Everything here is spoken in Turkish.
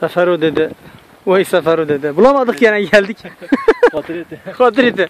Sefero dede. Vay Sefero dede. Bulamadık yine geldik. Hatır etti. Kadir ete.